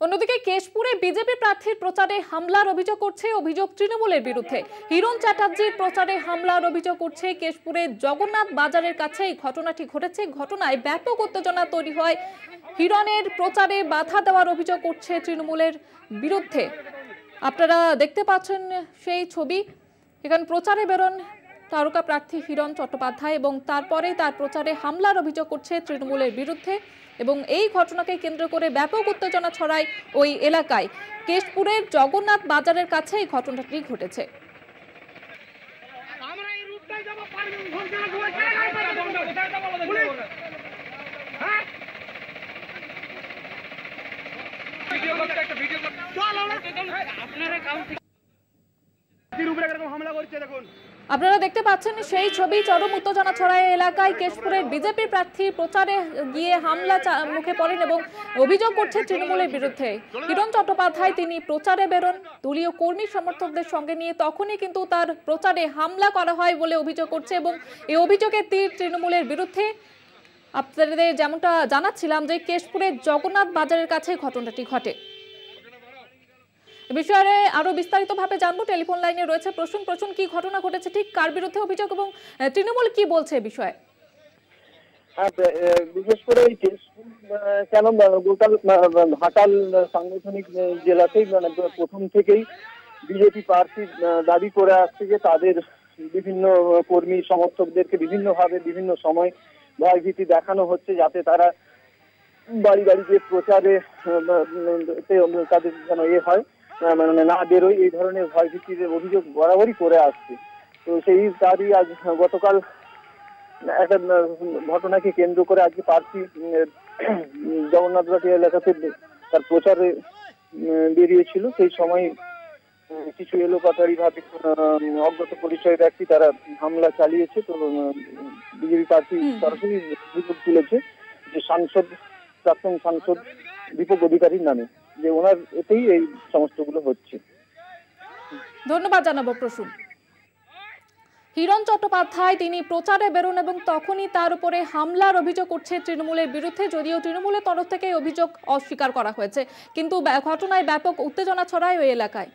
অন্যদিকে কেশপুরে বিজেপি প্রার্থীর প্রচারে হামলার অভিযোগ করছে অভিযোগ তৃণমূলের বিরুদ্ধে। হিরণ চ্যাটার্জির প্রচারে হামলার অভিযোগ করছে কেশপুরে জগন্নাথ বাজারের কাছে এই ঘটনাটি ঘটেছে। ঘটনায় ব্যাপক উত্তেজনা তৈরি হয়। হিরণের প্রচারে বাধা দেওয়ার অভিযোগ করছে তৃণমূলের বিরুদ্ধে। আপনারা দেখতে পাচ্ছেন সেই ছবি। এখানে প্রচারে বেরোন তারকা প্রার্থী হিরণ চট্টোপাধ্যায় এবং তারপরে তার প্রচারে হামলার অভিযোগ করছে তৃণমূলের বিরুদ্ধে এবং এই ঘটনাকে কেন্দ্র করে ব্যাপক উত্তেজনা ছড়ায় ওই এলাকায়। কেশপুরের জগন্নাথ বাজারের কাছে এই ঘটনাটি ঘটেছে। আপনারা কাউ থেকে উপরে এরকম আপনারা দেখতে পাচ্ছেন সেই ছবি চরম উত্তেজনা ছড়ায় এলাকায় কেশপুরের বিজেপি প্রার্থী প্রচারে গিয়ে হামলা মুখে পড়েন এবং অভিযোগ করছে তৃণমূলের বিরুদ্ধে। কিরণ চট্টোপাধ্যায় তিনি প্রচারে বেরোন, দলীয় কর্মী সমর্থকদের সঙ্গে নিয়ে তখনই কিন্তু তার প্রচারে হামলা করা হয় বলে অভিযোগ করছে এবং এই অভিযোগের তীর তৃণমূলের বিরুদ্ধে। আপনাদের যেমনটা জানাচ্ছিলাম যে কেশপুরের জগন্নাথ বাজারের কাছে ঘটনাটি ঘটে। বিষয়ে আরও বিস্তারিতভাবে জানব। টেলিফোন লাইনে রয়েছে প্রসূন। প্রসূন কি ঘটনা ঘটেছে? ঠিক কার বিরুদ্ধে অভিযোগ এবং তৃণমূল কি বলছে বিষয়ে? এ, বিশেষ করে এই কেন গোটাল ঘাটাল সাংগঠনিক জেলাতেই মানে প্রথম থেকেই বিজেপি প্রার্থী দাবি করে আসছে যে তাদের বিভিন্ন কর্মী সমর্থকদেরকে বিভিন্নভাবে বিভিন্ন সময় ভয়ভীতি দেখানো হচ্ছে যাতে তারা বাড়ি বাড়ি যে প্রচারে তাদের যেন এ হয়। মানে না বেরোয় এই ধরনের ভয় ভয়ভীতির অভিযোগ বরাবরই করে আসছে। তো সেই তারই আজ গতকাল একটা ঘটনাকে কেন্দ্র করে আজকে প্রার্থী জগন্নাথবাটি এলাকাতে তার প্রচারে বেরিয়েছিল। সেই সময় কিছু এলোপাতারি ভাবে অজ্ঞাত পরিচয় ব্যক্তি তারা হামলা চালিয়েছে। তো বিজেপি প্রার্থী। সরাসরি অভিযোগ তুলেছে যে সাংসদ প্রাক্তন সাংসদ দীপক অধিকারীর নামে। যে ওনার এতেই এই সমস্তগুলো হচ্ছে। ধন্যবাদ জানাব প্রসূন। হিরণ চট্টোপাধ্যায়, তিনি প্রচারে বেরোন এবং তখনই তার উপরে হামলার অভিযোগ করছে তৃণমূলের বিরুদ্ধে, যদিও তৃণমূলের তরফ থেকে অভিযোগ অস্বীকার করা হয়েছে। কিন্তু ঘটনায় ব্যাপক উত্তেজনা ছড়ায় ওই এলাকায়।